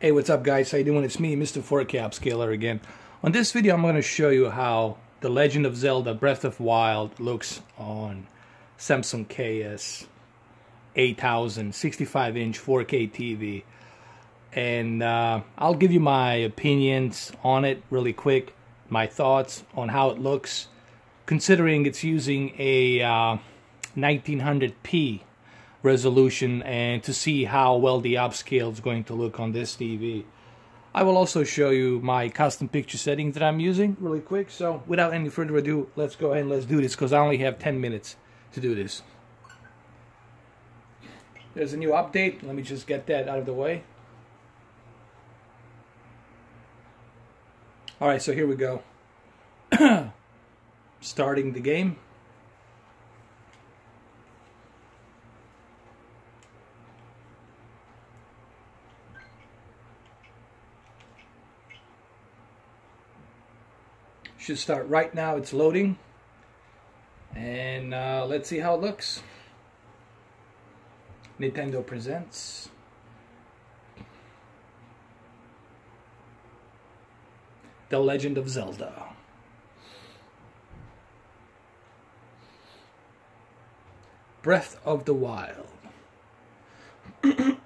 Hey, what's up guys? How you doing? It's me, Mr. 4K Upscaler again. On this video, I'm going to show you how The Legend of Zelda Breath of Wild looks on Samsung KS 8000 65-inch 4K TV. And uh, I'll give you my opinions on it really quick, my thoughts on how it looks, considering it's using a uh, 1900p resolution and to see how well the upscale is going to look on this TV. I will also show you my custom picture settings that I'm using really quick. So without any further ado, let's go ahead and let's do this because I only have 10 minutes to do this. There's a new update. Let me just get that out of the way. Alright, so here we go. Starting the game. Should start right now. It's loading. And uh, let's see how it looks. Nintendo presents. The Legend of Zelda. Breath of the Wild.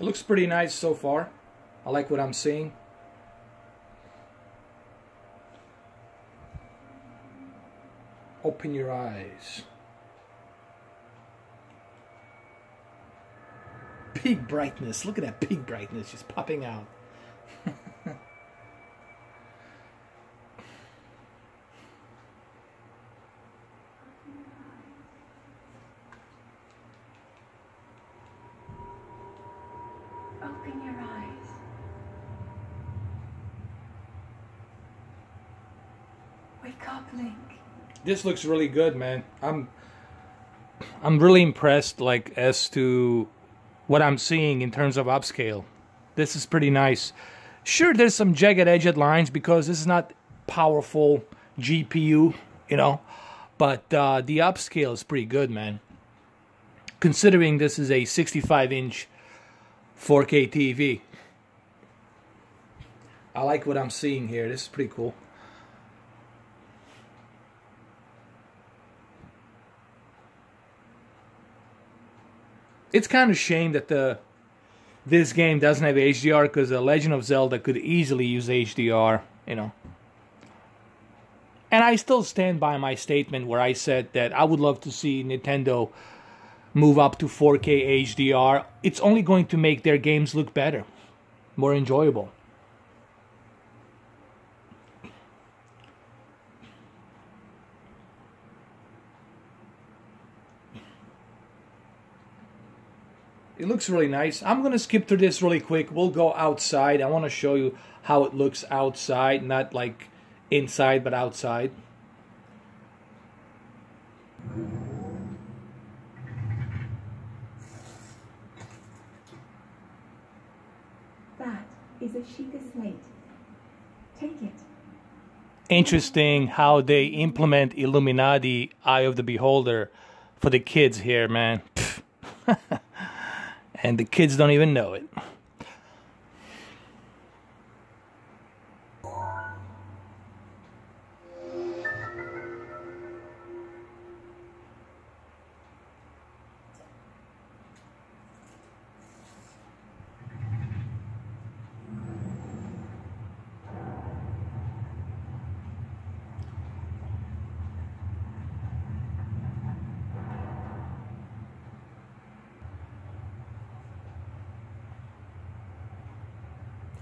It looks pretty nice so far. I like what I'm seeing. Open your eyes. Peak brightness. Look at that peak brightness just popping out. your eyes. Wake up, Link. This looks really good, man. I'm I'm really impressed like as to what I'm seeing in terms of upscale. This is pretty nice. Sure there's some jagged edged lines because this is not powerful GPU, you know, but uh, the upscale is pretty good, man. Considering this is a 65 inch 4K TV. I like what I'm seeing here. This is pretty cool. It's kind of a shame that the this game doesn't have HDR because The uh, Legend of Zelda could easily use HDR, you know. And I still stand by my statement where I said that I would love to see Nintendo move up to 4K HDR, it's only going to make their games look better, more enjoyable. It looks really nice. I'm going to skip through this really quick. We'll go outside. I want to show you how it looks outside, not like inside, but outside. That Sheikah slate. Take it. Interesting how they implement Illuminati Eye of the Beholder for the kids here, man. and the kids don't even know it.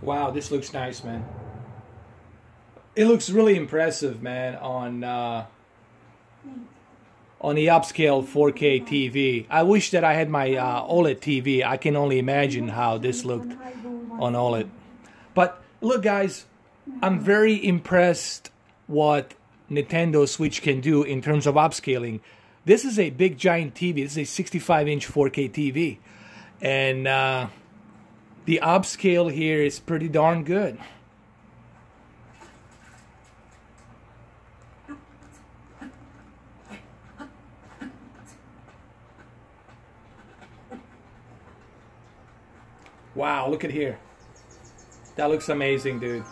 Wow, this looks nice, man. It looks really impressive, man, on uh, on the upscale 4K TV. I wish that I had my uh, OLED TV. I can only imagine how this looked on OLED. But look, guys, I'm very impressed what Nintendo Switch can do in terms of upscaling. This is a big giant TV. This is a 65 inch 4K TV. And uh, the upscale here is pretty darn good. Wow, look at here. That looks amazing, dude.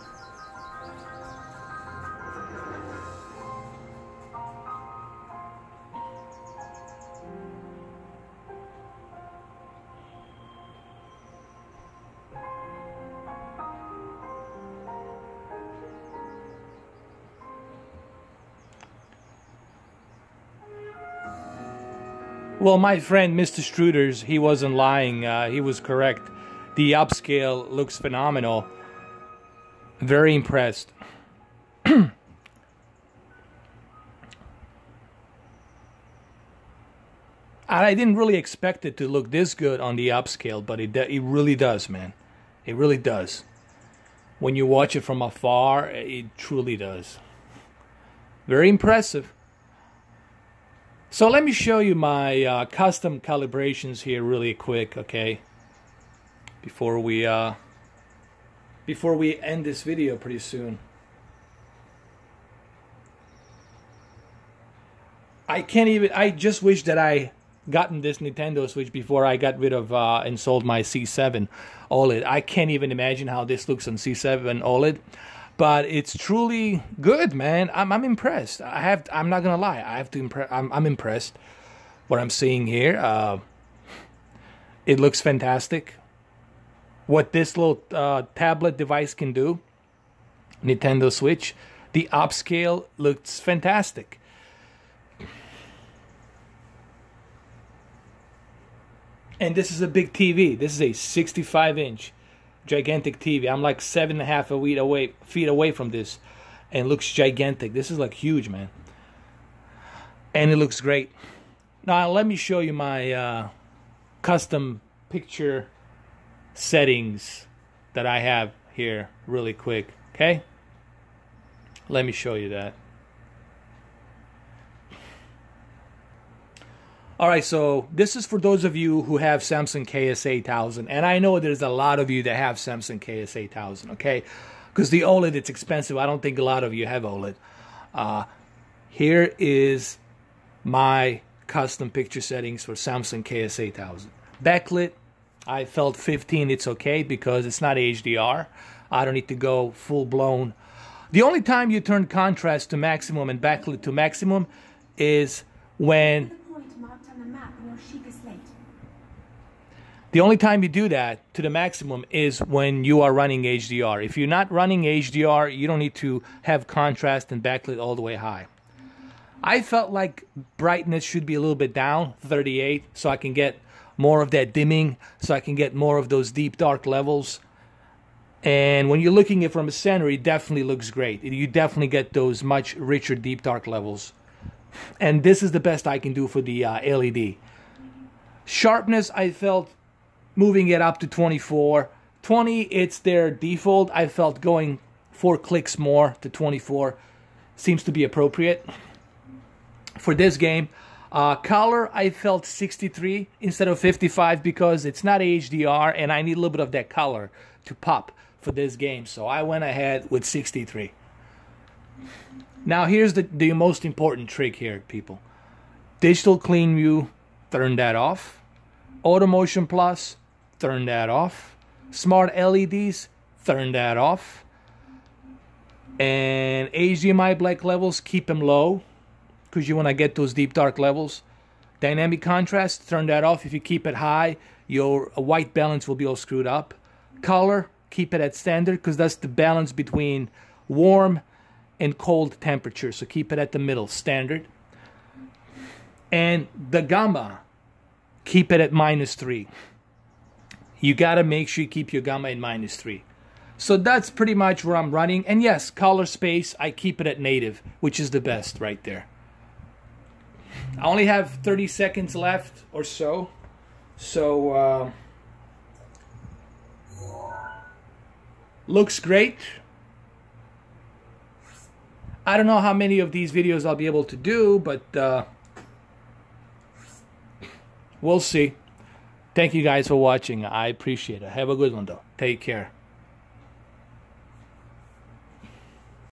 Well, my friend Mr. Struders, he wasn't lying. Uh, he was correct. The upscale looks phenomenal. Very impressed. I didn't really expect it to look this good on the upscale, but it it really does, man. It really does. When you watch it from afar, it truly does. Very impressive. So let me show you my uh, custom calibrations here really quick, okay? Before we uh, before we end this video pretty soon. I can't even. I just wish that I gotten this Nintendo Switch before I got rid of uh, and sold my C7 OLED. I can't even imagine how this looks on C7 OLED but it's truly good, man. I'm I'm impressed. I have I'm not gonna lie. I have to impress. I'm I'm impressed. What I'm seeing here, uh, it looks fantastic. What this little uh, tablet device can do, Nintendo Switch, the upscale looks fantastic. And this is a big TV. This is a 65 inch gigantic TV. I'm like seven and a half feet away, feet away from this, and looks gigantic. This is like huge, man. And it looks great. Now let me show you my uh, custom picture settings that I have here really quick. Okay, let me show you that. All right, so this is for those of you who have Samsung KS8000, and I know there's a lot of you that have Samsung KS8000, okay? Because the OLED, it's expensive. I don't think a lot of you have OLED. Uh, here is my custom picture settings for Samsung KS8000. Backlit, I felt 15, it's okay because it's not HDR. I don't need to go full blown. The only time you turn contrast to maximum and backlit to maximum is when The only time you do that to the maximum is when you are running HDR. If you're not running HDR, you don't need to have contrast and backlit all the way high. I felt like brightness should be a little bit down, 38, so I can get more of that dimming, so I can get more of those deep dark levels. And when you're looking at it from a center, it definitely looks great. You definitely get those much richer deep dark levels. And this is the best I can do for the uh, LED. Sharpness, I felt moving it up to 24. 20, it's their default. I felt going four clicks more to 24 seems to be appropriate for this game. Uh, color, I felt 63 instead of 55 because it's not HDR and I need a little bit of that color to pop for this game. So I went ahead with 63. Now here's the, the most important trick here, people. Digital Clean View, turn that off. Automotion Plus, turn that off. Smart LEDs, turn that off. And HDMI black levels, keep them low because you want to get those deep dark levels. Dynamic contrast, turn that off. If you keep it high, your white balance will be all screwed up. Color, keep it at standard because that's the balance between warm and cold temperature. So keep it at the middle, standard. And the gamma, keep it at minus three you got to make sure you keep your gamma in minus 3. So that's pretty much where I'm running. And yes, color space, I keep it at native, which is the best right there. I only have 30 seconds left or so. So, uh, looks great. I don't know how many of these videos I'll be able to do, but uh, we'll see. Thank you guys for watching. I appreciate it. Have a good one though. Take care.